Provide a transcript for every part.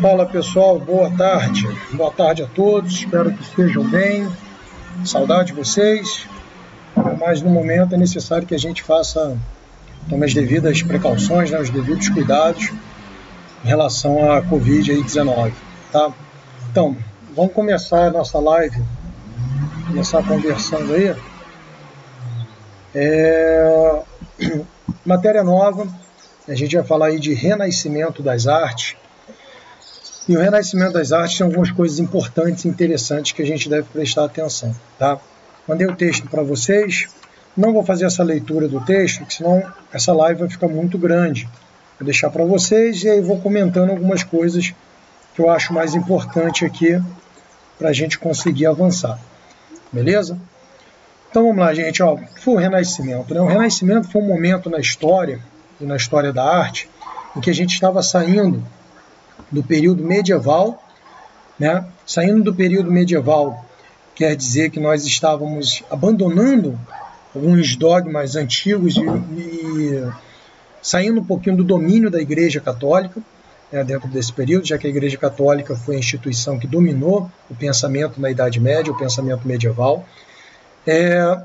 Fala pessoal, boa tarde. Boa tarde a todos, espero que estejam bem. Saudade de vocês, mas no momento é necessário que a gente faça tome as devidas precauções, né, os devidos cuidados em relação à Covid-19. Tá? Então, vamos começar a nossa live, começar conversando aí. É... Matéria nova, a gente vai falar aí de renascimento das artes e o Renascimento das Artes tem algumas coisas importantes e interessantes que a gente deve prestar atenção. Tá? Mandei o texto para vocês. Não vou fazer essa leitura do texto, senão essa live vai ficar muito grande. Vou deixar para vocês e aí vou comentando algumas coisas que eu acho mais importante aqui para a gente conseguir avançar. Beleza? Então vamos lá, gente. Ó, o que foi o Renascimento? Né? O Renascimento foi um momento na história e na história da arte em que a gente estava saindo do período medieval. Né? Saindo do período medieval quer dizer que nós estávamos abandonando alguns dogmas antigos e, e saindo um pouquinho do domínio da Igreja Católica né, dentro desse período, já que a Igreja Católica foi a instituição que dominou o pensamento na Idade Média, o pensamento medieval. É,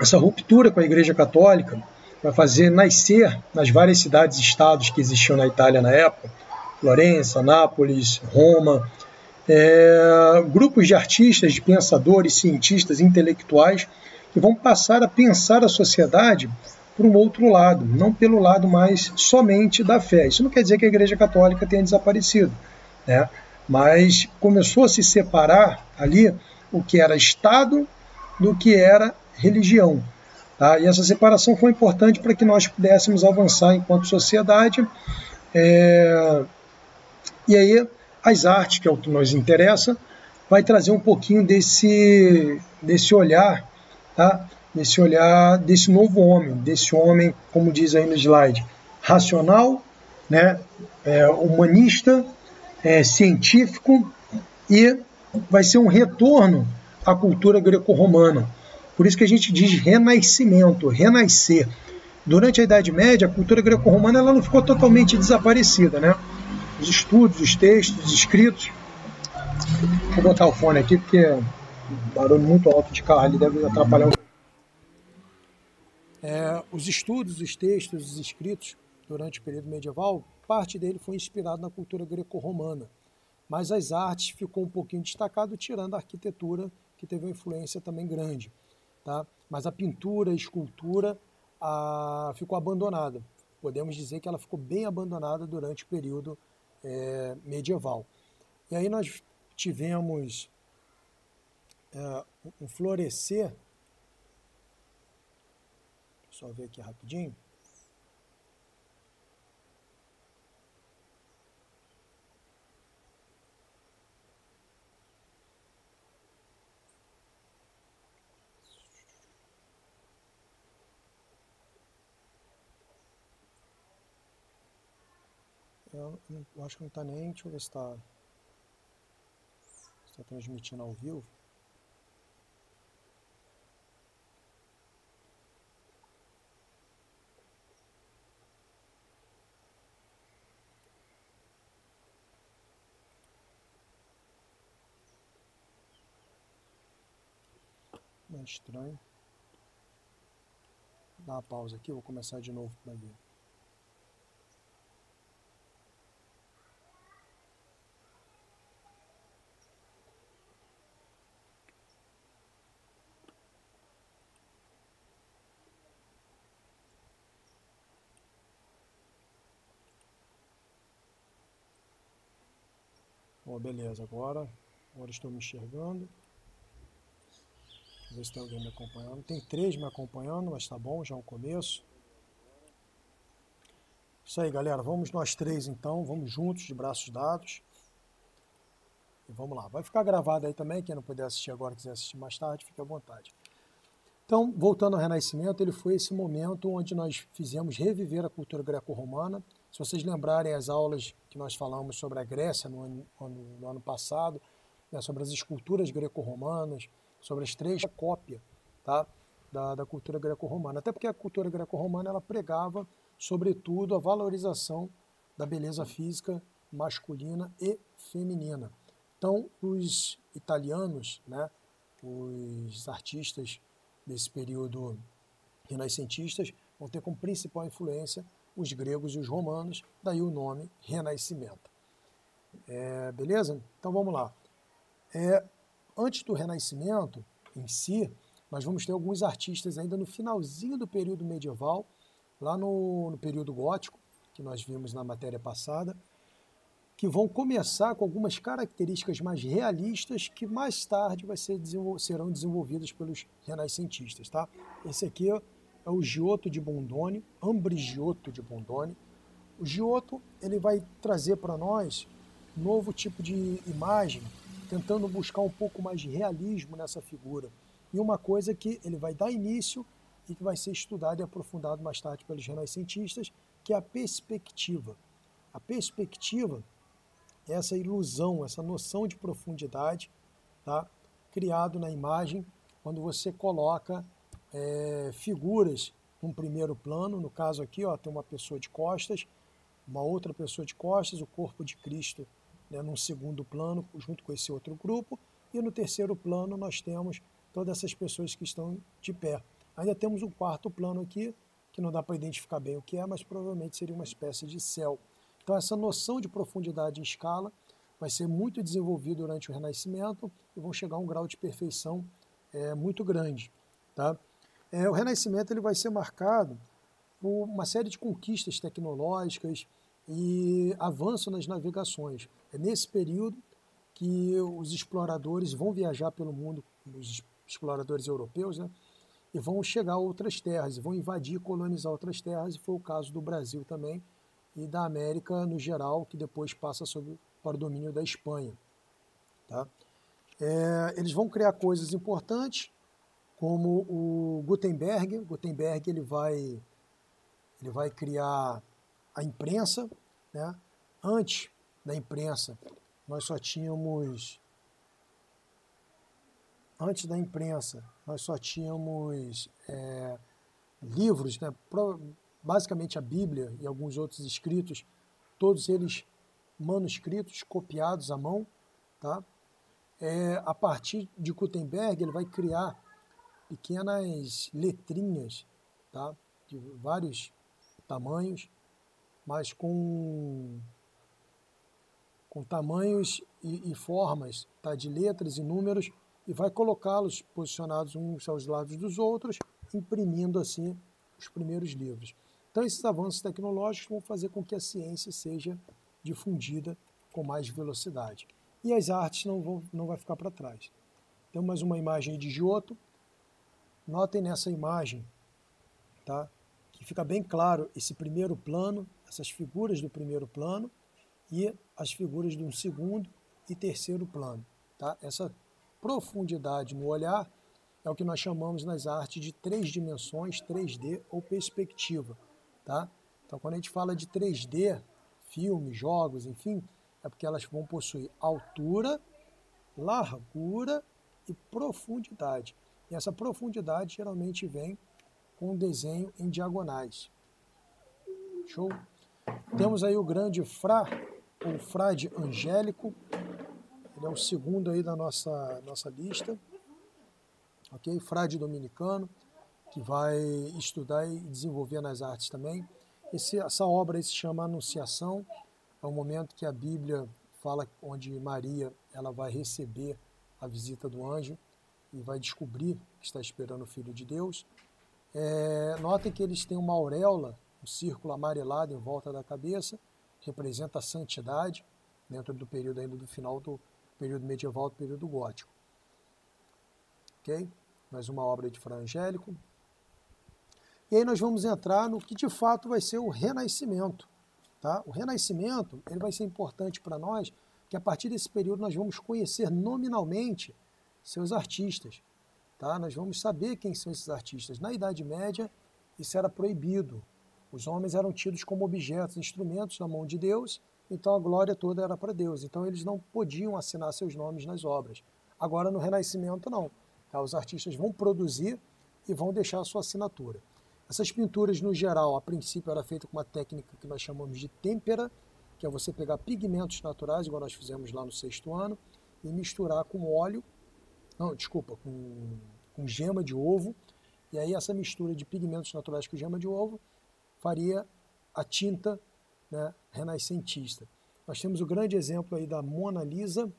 essa ruptura com a Igreja Católica vai fazer nascer nas várias cidades-estados que existiam na Itália na época Florença, Nápoles, Roma, é, grupos de artistas, de pensadores, cientistas, intelectuais que vão passar a pensar a sociedade por um outro lado, não pelo lado mais somente da fé. Isso não quer dizer que a Igreja Católica tenha desaparecido, né? mas começou a se separar ali o que era Estado do que era religião. Tá? E essa separação foi importante para que nós pudéssemos avançar enquanto sociedade. É, e aí, as artes, que é o que nos interessa, vai trazer um pouquinho desse, desse olhar, tá? desse olhar desse novo homem, desse homem, como diz aí no slide, racional, né? É, humanista, é, científico e vai ser um retorno à cultura greco-romana. Por isso que a gente diz renascimento, renascer. Durante a Idade Média, a cultura greco-romana ela não ficou totalmente desaparecida, né? Os estudos, os textos, os escritos. Vou botar o fone aqui porque barulho muito alto de carro ali deve atrapalhar um é, os estudos, os textos, os escritos durante o período medieval, parte dele foi inspirado na cultura greco-romana, mas as artes ficou um pouquinho destacado, tirando a arquitetura, que teve uma influência também grande. Tá? Mas a pintura, a escultura a, ficou abandonada. Podemos dizer que ela ficou bem abandonada durante o período é, medieval. E aí nós tivemos é, um florescer, só ver aqui rapidinho. Eu, eu acho que não está nem. Deixa eu ver se está. Está transmitindo ao vivo. É estranho. Dá uma pausa aqui, vou começar de novo para ver. Bom, beleza, agora, agora estou me enxergando. Deixa eu ver se tem alguém me acompanhando. Tem três me acompanhando, mas tá bom, já é um começo. Isso aí, galera. Vamos nós três então, vamos juntos, de braços dados. E vamos lá. Vai ficar gravado aí também. Quem não puder assistir agora, quiser assistir mais tarde, fique à vontade. Então, voltando ao Renascimento, ele foi esse momento onde nós fizemos reviver a cultura greco-romana se vocês lembrarem as aulas que nós falamos sobre a Grécia no ano, no ano passado, né, sobre as esculturas greco-romanas, sobre as três cópias tá, da, da cultura greco-romana. Até porque a cultura greco-romana ela pregava, sobretudo, a valorização da beleza física masculina e feminina. Então, os italianos, né, os artistas desse período renascentistas, vão ter como principal influência os gregos e os romanos, daí o nome Renascimento. É, beleza? Então vamos lá. É, antes do Renascimento em si, nós vamos ter alguns artistas ainda no finalzinho do período medieval, lá no, no período gótico, que nós vimos na matéria passada, que vão começar com algumas características mais realistas que mais tarde vai ser, serão desenvolvidas pelos renascentistas. Tá? Esse aqui é o Giotto de Bondone, Ambrigioto de Bondone. O Giotto ele vai trazer para nós novo tipo de imagem, tentando buscar um pouco mais de realismo nessa figura. E uma coisa que ele vai dar início e que vai ser estudado e aprofundado mais tarde pelos renascentistas, que é a perspectiva. A perspectiva é essa ilusão, essa noção de profundidade, tá? criado na imagem quando você coloca é, figuras num primeiro plano, no caso aqui ó, tem uma pessoa de costas, uma outra pessoa de costas, o corpo de Cristo né, num segundo plano, junto com esse outro grupo, e no terceiro plano nós temos todas essas pessoas que estão de pé. Ainda temos um quarto plano aqui, que não dá para identificar bem o que é, mas provavelmente seria uma espécie de céu. Então essa noção de profundidade em escala vai ser muito desenvolvida durante o Renascimento e vão chegar a um grau de perfeição é, muito grande. Tá? É, o Renascimento ele vai ser marcado por uma série de conquistas tecnológicas e avanço nas navegações. É nesse período que os exploradores vão viajar pelo mundo, os exploradores europeus, né, e vão chegar a outras terras, vão invadir, colonizar outras terras, e foi o caso do Brasil também e da América no geral, que depois passa sob, para o domínio da Espanha. Tá? É, eles vão criar coisas importantes, como o Gutenberg. Gutenberg ele vai, ele vai criar a imprensa. Né? Antes da imprensa, nós só tínhamos. Antes da imprensa, nós só tínhamos é, livros, né? basicamente a Bíblia e alguns outros escritos, todos eles manuscritos, copiados à mão. Tá? É, a partir de Gutenberg, ele vai criar pequenas letrinhas tá? de vários tamanhos, mas com, com tamanhos e, e formas tá? de letras e números, e vai colocá-los posicionados uns aos lados dos outros, imprimindo assim os primeiros livros. Então, esses avanços tecnológicos vão fazer com que a ciência seja difundida com mais velocidade. E as artes não vão não vai ficar para trás. Temos mais uma imagem de Giotto. Notem nessa imagem, tá? Que fica bem claro esse primeiro plano, essas figuras do primeiro plano e as figuras de um segundo e terceiro plano, tá? Essa profundidade no olhar é o que nós chamamos nas artes de três dimensões, 3D ou perspectiva, tá? Então, quando a gente fala de 3D, filmes, jogos, enfim, é porque elas vão possuir altura, largura e profundidade. E essa profundidade geralmente vem com um desenho em diagonais. Show? Temos aí o grande Fra, o Frade Angélico. Ele é o segundo aí da nossa, nossa lista. Ok? Frade Dominicano, que vai estudar e desenvolver nas artes também. Esse, essa obra se chama Anunciação. É o momento que a Bíblia fala onde Maria ela vai receber a visita do anjo e vai descobrir que está esperando o Filho de Deus. É, notem que eles têm uma auréola, um círculo amarelado em volta da cabeça, representa a santidade, dentro do período ainda do final do período medieval, do período gótico. Ok? Mais uma obra de Fra Angélico. E aí nós vamos entrar no que de fato vai ser o renascimento. Tá? O renascimento ele vai ser importante para nós, que a partir desse período nós vamos conhecer nominalmente seus artistas. Tá? Nós vamos saber quem são esses artistas. Na Idade Média, isso era proibido. Os homens eram tidos como objetos, instrumentos na mão de Deus, então a glória toda era para Deus. Então eles não podiam assinar seus nomes nas obras. Agora no Renascimento, não. Tá? Os artistas vão produzir e vão deixar a sua assinatura. Essas pinturas, no geral, a princípio era feita com uma técnica que nós chamamos de têmpera, que é você pegar pigmentos naturais, igual nós fizemos lá no sexto ano, e misturar com óleo, não, desculpa, com, com gema de ovo, e aí essa mistura de pigmentos naturais com gema de ovo faria a tinta né, renascentista. Nós temos o grande exemplo aí da Mona Lisa,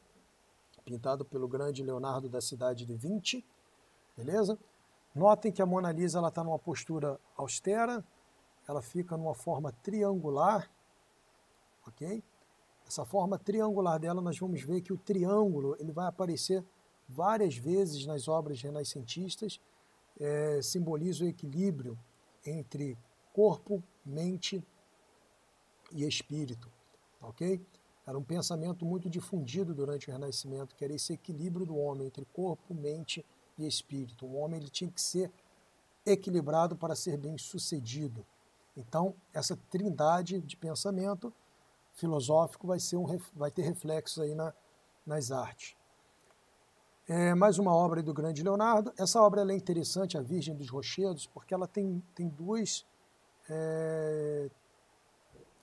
pintado pelo grande Leonardo da cidade de Vinci, beleza? Notem que a Mona Lisa está numa postura austera, ela fica numa forma triangular, ok? Essa forma triangular dela, nós vamos ver que o triângulo ele vai aparecer várias vezes nas obras renascentistas, é, simboliza o equilíbrio entre corpo, mente e espírito, ok? Era um pensamento muito difundido durante o Renascimento, que era esse equilíbrio do homem entre corpo, mente e espírito. O homem ele tinha que ser equilibrado para ser bem sucedido. Então, essa trindade de pensamento filosófico vai, ser um, vai ter reflexos aí na, nas artes. É, mais uma obra do grande Leonardo. Essa obra é interessante, A Virgem dos Rochedos, porque ela tem, tem duas. É,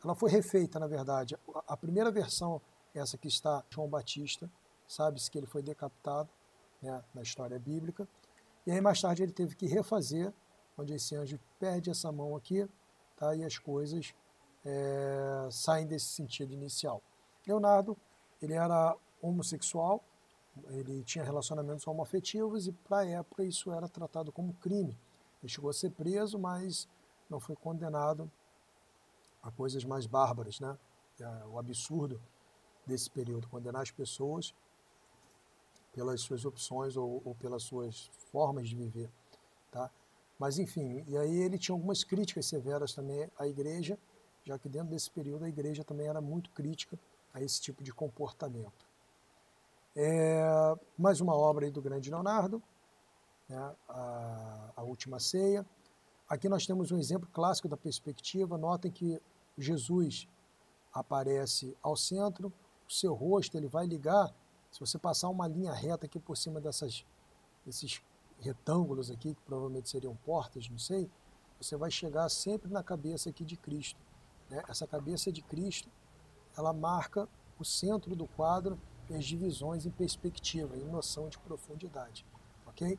ela foi refeita, na verdade. A, primeira versão, essa que está João Batista, sabe-se que ele foi decapitado né, na história bíblica. E aí mais tarde ele teve que refazer, onde esse anjo perde essa mão aqui, tá, e as coisas é, saem desse sentido inicial. Leonardo, ele era homossexual, ele tinha relacionamentos homoafetivos e para a época isso era tratado como crime. Ele chegou a ser preso, mas não foi condenado a coisas mais bárbaras, né? O absurdo desse período, condenar as pessoas pelas suas opções ou, ou pelas suas formas de viver, tá? Mas enfim, e aí ele tinha algumas críticas severas também à igreja, já que dentro desse período a igreja também era muito crítica a esse tipo de comportamento. É, mais uma obra do grande Leonardo, né, a, a Última Ceia. Aqui nós temos um exemplo clássico da perspectiva. Notem que Jesus aparece ao centro, o seu rosto ele vai ligar. Se você passar uma linha reta aqui por cima dessas, desses retângulos aqui, que provavelmente seriam portas, não sei, você vai chegar sempre na cabeça aqui de Cristo. Né? Essa cabeça de Cristo, ela marca o centro do quadro e as divisões em perspectiva, em noção de profundidade. Ok?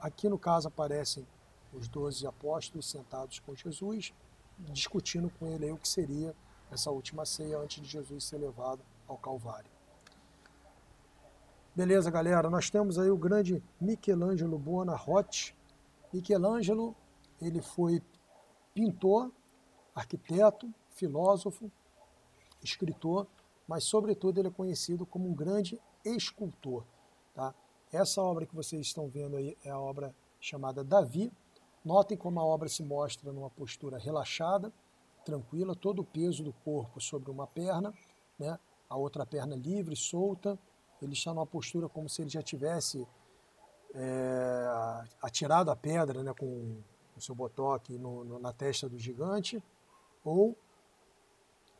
Aqui no caso aparecem os doze apóstolos sentados com Jesus, discutindo com ele o que seria essa última ceia antes de Jesus ser levado ao Calvário. Beleza, galera, nós temos aí o grande Michelangelo Buonarroti. Michelangelo, ele foi pintor, arquiteto, filósofo, escritor, mas sobretudo ele é conhecido como um grande escultor. Tá? Essa obra que vocês estão vendo aí é a obra chamada Davi. Notem como a obra se mostra numa postura relaxada, tranquila, todo o peso do corpo sobre uma perna, né? a outra perna livre, solta. Ele está numa postura como se ele já tivesse é, atirado a pedra né, com o seu botoque no, no, na testa do gigante, ou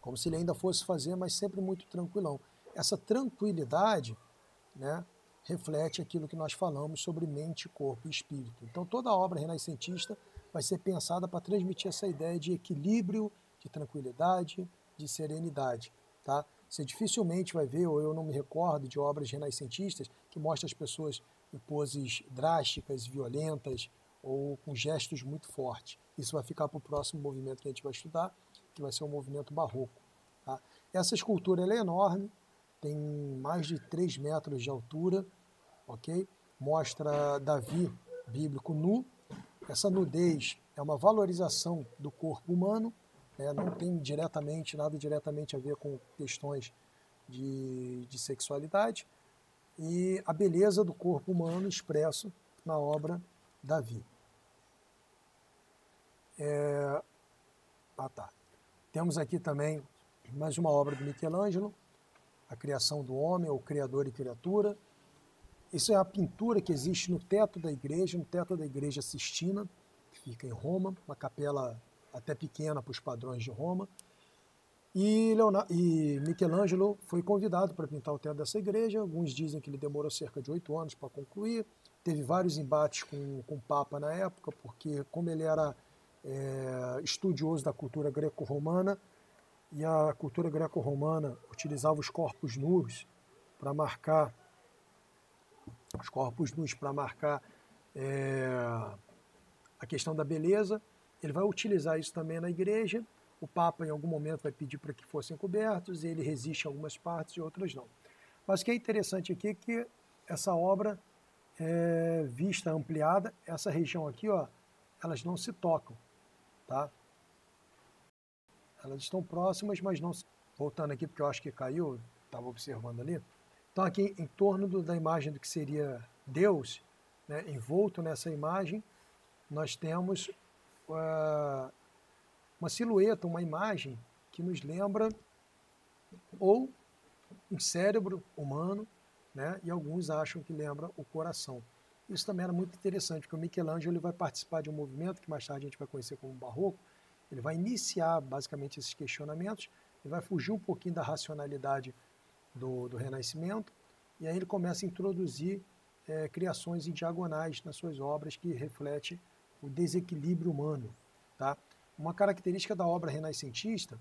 como se ele ainda fosse fazer, mas sempre muito tranquilão. Essa tranquilidade né, reflete aquilo que nós falamos sobre mente, corpo e espírito. Então, toda a obra renascentista vai ser pensada para transmitir essa ideia de equilíbrio, de tranquilidade, de serenidade. Tá? Você dificilmente vai ver, ou eu não me recordo, de obras renascentistas que mostram as pessoas em poses drásticas, violentas ou com gestos muito fortes. Isso vai ficar para o próximo movimento que a gente vai estudar, que vai ser o movimento barroco. Tá? Essa escultura é enorme, tem mais de 3 metros de altura, ok? Mostra Davi bíblico nu. Essa nudez é uma valorização do corpo humano, né? não tem diretamente, nada diretamente a ver com questões de, de sexualidade, e a beleza do corpo humano expresso na obra Davi. É... Ah, tá. Temos aqui também mais uma obra do Michelangelo, A Criação do Homem, ou Criador e Criatura. Isso é a pintura que existe no teto da igreja, no teto da igreja Sistina, que fica em Roma, uma capela até pequena para os padrões de Roma. E, Leonardo, e Michelangelo foi convidado para pintar o teto dessa igreja. Alguns dizem que ele demorou cerca de oito anos para concluir. Teve vários embates com, com o Papa na época, porque como ele era é, estudioso da cultura greco-romana, e a cultura greco-romana utilizava os corpos nus para marcar os corpos nus para marcar é, a questão da beleza. Ele vai utilizar isso também na igreja. O Papa, em algum momento, vai pedir para que fossem cobertos, e ele resiste em algumas partes e outras não. Mas o que é interessante aqui é que essa obra é vista ampliada, essa região aqui, ó, elas não se tocam, tá? Elas estão próximas, mas não. Voltando aqui, porque eu acho que caiu, estava observando ali. Então, aqui em torno do, da imagem do que seria Deus, né, envolto nessa imagem, nós temos uh, uma silhueta, uma imagem que nos lembra ou um cérebro humano, né, e alguns acham que lembra o coração. Isso também era muito interessante, porque o Michelangelo ele vai participar de um movimento que mais tarde a gente vai conhecer como Barroco. Ele vai iniciar basicamente esses questionamentos, ele vai fugir um pouquinho da racionalidade do, do Renascimento, e aí ele começa a introduzir é, criações em diagonais nas suas obras que reflete o desequilíbrio humano. Tá? Uma característica da obra renascentista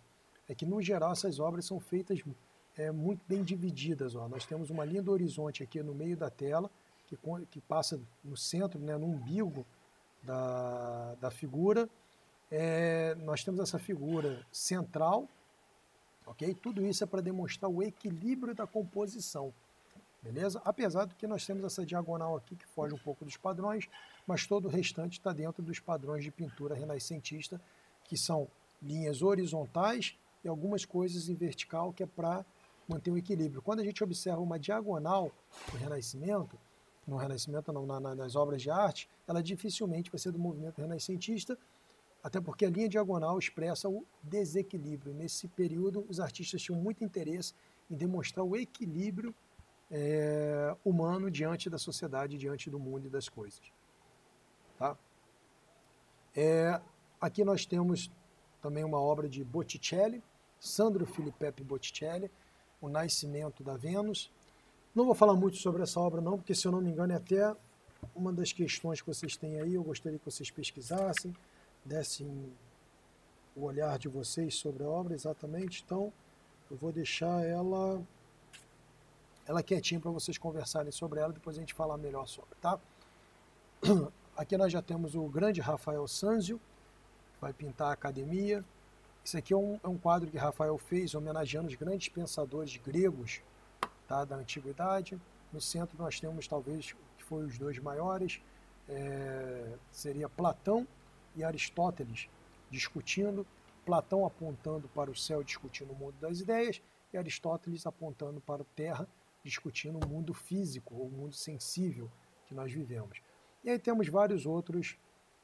é que, no geral, essas obras são feitas é, muito bem divididas. Ó. Nós temos uma linha do horizonte aqui no meio da tela, que, que passa no centro, né, no umbigo da, da figura. É, nós temos essa figura central, ok? Tudo isso é para demonstrar o equilíbrio da composição, beleza? Apesar do que nós temos essa diagonal aqui que foge um pouco dos padrões, mas todo o restante está dentro dos padrões de pintura renascentista, que são linhas horizontais e algumas coisas em vertical, que é para manter o equilíbrio. Quando a gente observa uma diagonal no Renascimento, no Renascimento não, na, nas obras de arte, ela dificilmente vai ser do movimento renascentista, até porque a linha diagonal expressa o desequilíbrio. Nesse período, os artistas tinham muito interesse em demonstrar o equilíbrio é, humano diante da sociedade, diante do mundo e das coisas. Tá? É, aqui nós temos também uma obra de Botticelli, Sandro Filippepe Botticelli, O Nascimento da Vênus. Não vou falar muito sobre essa obra não, porque se eu não me engano é até uma das questões que vocês têm aí, eu gostaria que vocês pesquisassem, dessem o olhar de vocês sobre a obra exatamente. Então, eu vou deixar ela ela quietinha para vocês conversarem sobre ela, depois a gente falar melhor sobre, tá? Aqui nós já temos o grande Rafael Sanzio, que vai pintar a academia. Isso aqui é um, é um quadro que Rafael fez homenageando os grandes pensadores gregos tá, da antiguidade. No centro nós temos talvez que foi os dois maiores, é, seria Platão e Aristóteles discutindo, Platão apontando para o céu, discutindo o mundo das ideias, e Aristóteles apontando para a terra, discutindo o mundo físico, o mundo sensível que nós vivemos. E aí temos vários outros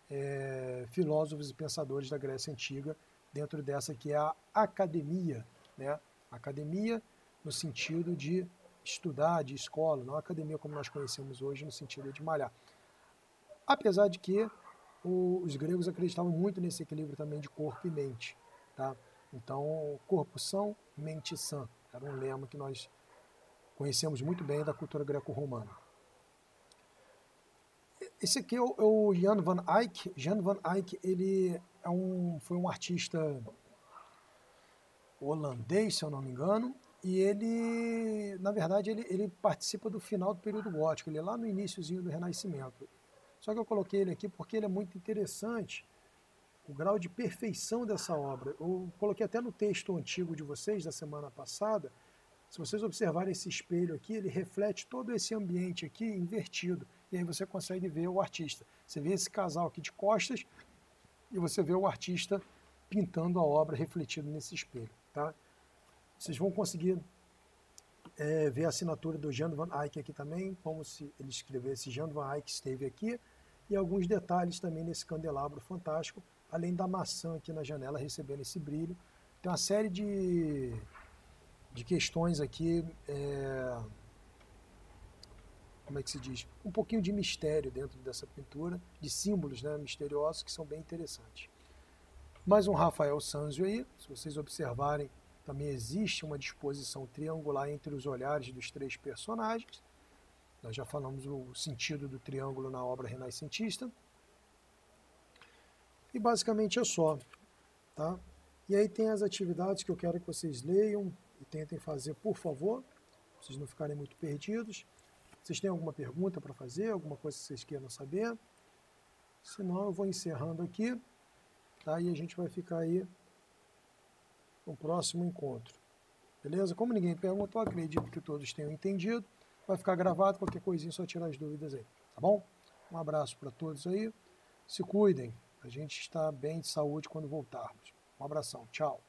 é, filósofos e pensadores da Grécia Antiga dentro dessa que é a academia, né? Academia no sentido de estudar, de escola, não academia como nós conhecemos hoje no sentido de malhar. Apesar de que o, os gregos acreditavam muito nesse equilíbrio também de corpo e mente. Tá? Então, corpo são, mente sã. Era um lema que nós conhecemos muito bem da cultura greco-romana. Esse aqui é o, é Jan van Eyck. Jan van Eyck ele é um, foi um artista holandês, se eu não me engano, e ele, na verdade, ele, ele participa do final do período gótico, ele é lá no iníciozinho do Renascimento. Só que eu coloquei ele aqui porque ele é muito interessante, o grau de perfeição dessa obra. Eu coloquei até no texto antigo de vocês, da semana passada, se vocês observarem esse espelho aqui, ele reflete todo esse ambiente aqui invertido. E aí você consegue ver o artista. Você vê esse casal aqui de costas e você vê o artista pintando a obra refletido nesse espelho. Tá? Vocês vão conseguir é, ver a assinatura do Jan van Eyck aqui também, como se ele escrevesse Jan van Eyck esteve aqui, e alguns detalhes também nesse candelabro fantástico, além da maçã aqui na janela recebendo esse brilho. Tem uma série de, de questões aqui, é, como é que se diz? Um pouquinho de mistério dentro dessa pintura, de símbolos né, misteriosos que são bem interessantes. Mais um Rafael Sanzio aí, se vocês observarem, também existe uma disposição triangular entre os olhares dos três personagens. Nós já falamos o sentido do triângulo na obra renascentista. E basicamente é só. Tá? E aí tem as atividades que eu quero que vocês leiam e tentem fazer, por favor, para vocês não ficarem muito perdidos. Vocês têm alguma pergunta para fazer, alguma coisa que vocês queiram saber? Senão eu vou encerrando aqui, tá? E a gente vai ficar aí no próximo encontro. Beleza? Como ninguém perguntou, acredito que todos tenham entendido. Vai ficar gravado, qualquer coisinha, só tirar as dúvidas aí, tá bom? Um abraço para todos aí. Se cuidem. A gente está bem de saúde quando voltarmos. Um abração. Tchau.